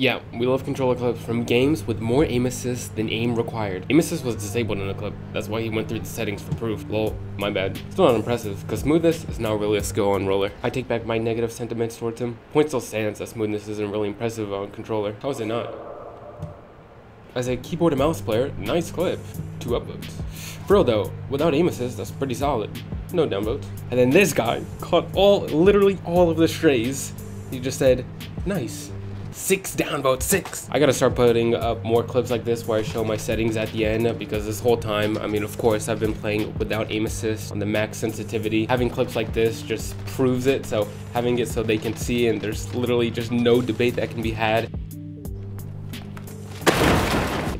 Yeah, we love controller clips from games with more aim assist than aim required. Aim assist was disabled in the clip, that's why he went through the settings for proof. Lol, my bad. Still not impressive, because smoothness is not really a skill on roller. I take back my negative sentiments towards him. Point still stands that smoothness isn't really impressive on controller. How is it not? As a keyboard and mouse player, nice clip. Two upvotes. For real though, without aim assist, that's pretty solid. No downvotes. And then this guy caught all, literally all of the strays. He just said, nice. Six downvotes, six. I gotta start putting up more clips like this where I show my settings at the end because this whole time, I mean, of course, I've been playing without aim assist on the max sensitivity. Having clips like this just proves it. So having it so they can see and there's literally just no debate that can be had.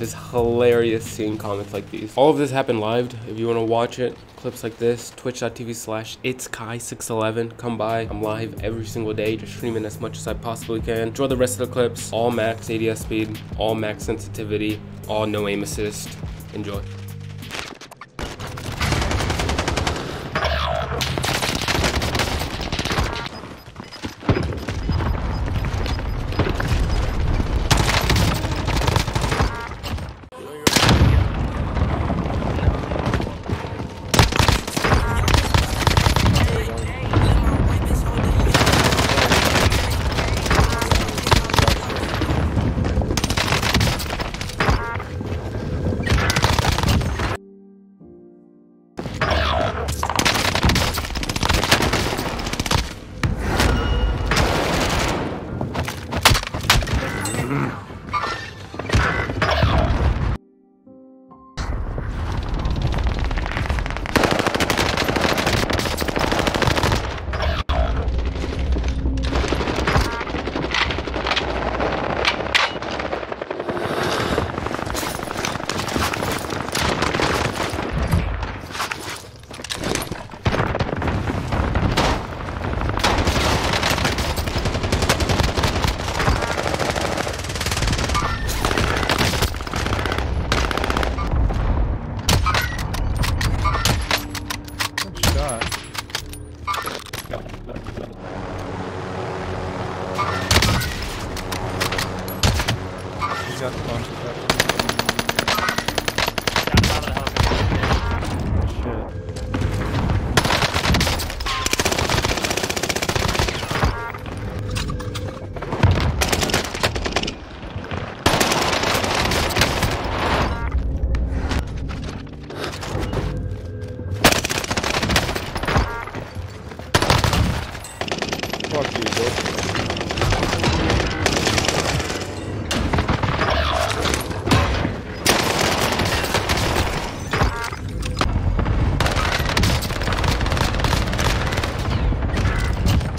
It is hilarious seeing comments like these. All of this happened live. If you want to watch it, clips like this, twitch.tv slash it's Kai611. Come by. I'm live every single day, just streaming as much as I possibly can. Enjoy the rest of the clips. All max ADS speed, all max sensitivity, all no aim assist. Enjoy. jatkoon.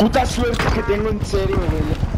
Puta suerte que tengo en serio, güey.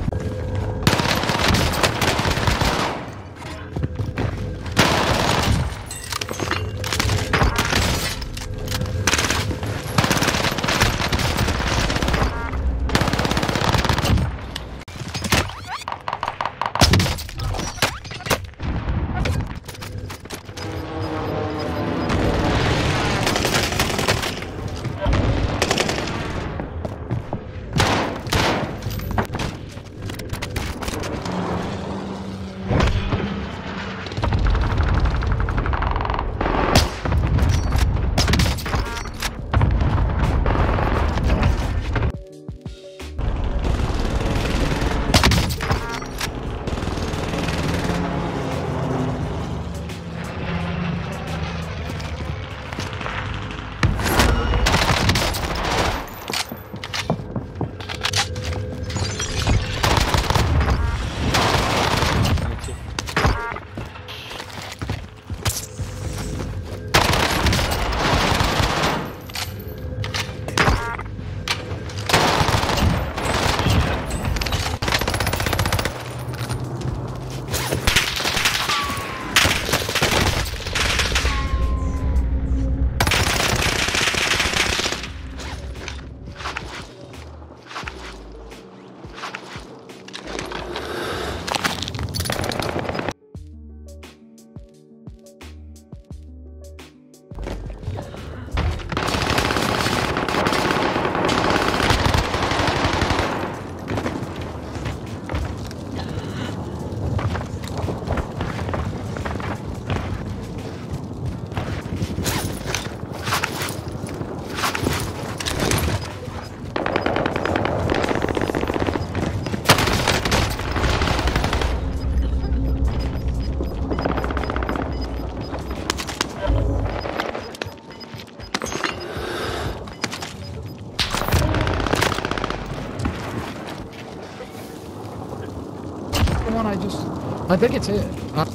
I think it's it. Uh,